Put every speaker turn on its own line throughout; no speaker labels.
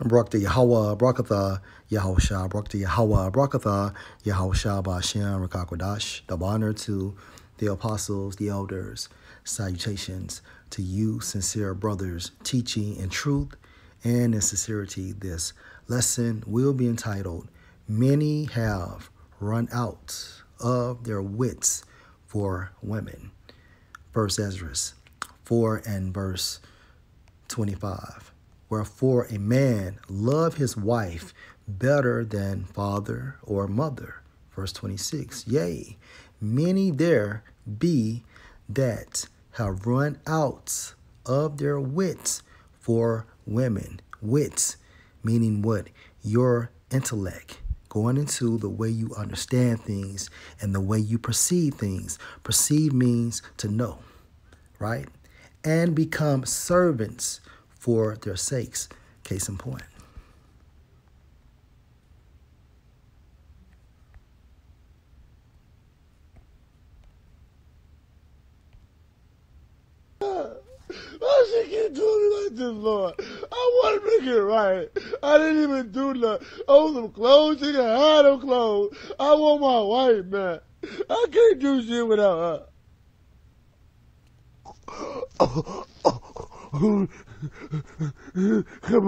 Barakatha Yahweh, Barakatha Yahusha, Barakatha Yahweh, Barakatha Yahusha, Ba'ashem, Rakakwadash. Double honor to the apostles, the elders. Salutations to you, sincere brothers, teaching in truth and in sincerity. This lesson will be entitled, Many Have Run Out of Their Wits for Women. First Ezra 4 and verse 25. Wherefore a man love his wife better than father or mother. Verse 26. Yea, many there be that have run out of their wits for women. Wits, meaning what? Your intellect. Going into the way you understand things and the way you perceive things. Perceive means to know, right? And become servants for their sakes. Case in point.
Why she keep doing like this, Lord? I want to make it right. I didn't even do nothing. Oh, some clothes. She can have them clothes. I want my wife, man. I can't do shit without her. Come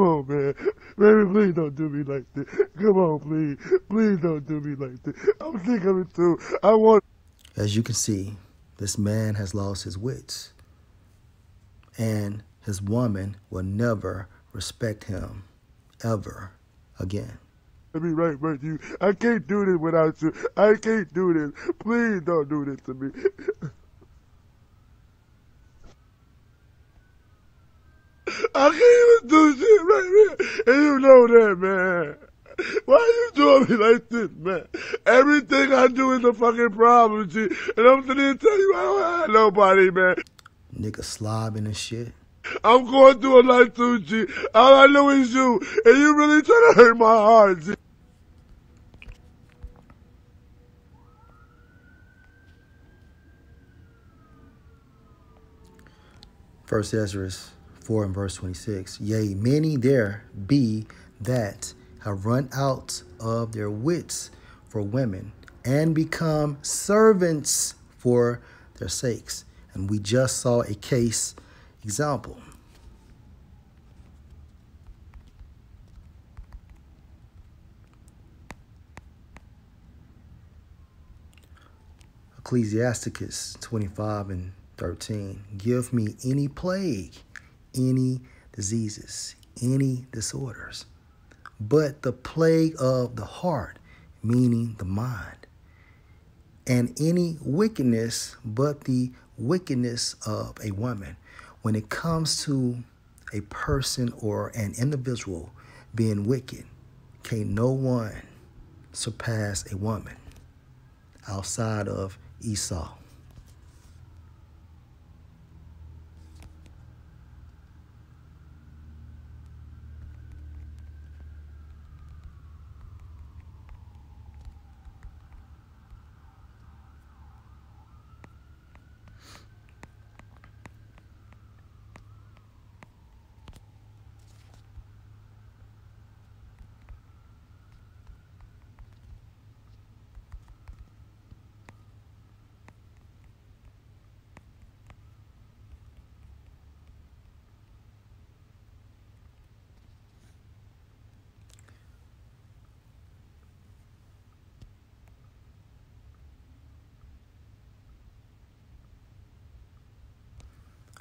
on, man. Baby, please don't do me like this. Come on, please. Please don't do me like this. I'm sick of it too. I want.
As you can see, this man has lost his wits. And his woman will never respect him ever again.
Let me right with you. I can't do this without you. I can't do this. Please don't do this to me. I can't even do shit right here. And you know that, man. Why are you doing me like this, man? Everything I do is a fucking problem, G. And I'm sitting here tell you I don't have nobody, man.
Nigga slobbing and shit.
I'm going through a lot too, G. All I know is you. And you really trying to hurt my heart, G.
First Ezra 4 and verse 26. Yea, many there be that have run out of their wits for women and become servants for their sakes. And we just saw a case example. Ecclesiasticus 25 and 13. Give me any plague, any diseases, any disorders, but the plague of the heart, meaning the mind, and any wickedness, but the wickedness of a woman. When it comes to a person or an individual being wicked, can no one surpass a woman outside of Esau.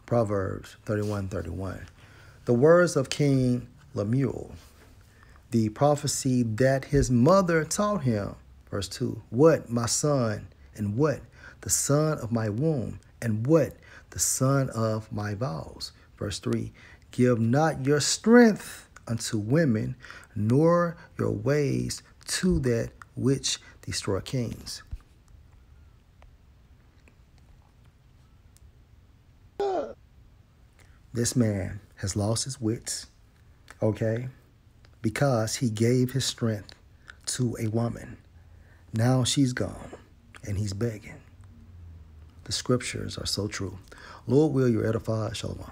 Proverbs 31 31. The words of King Lemuel, the prophecy that his mother taught him. Verse 2 What, my son, and what? The son of my womb, and what? The son of my vows. Verse 3 Give not your strength unto women, nor your ways to that which destroy kings. This man has lost his wits, okay, because he gave his strength to a woman. Now she's gone and he's begging. The scriptures are so true. Lord, will you edify? Shalom.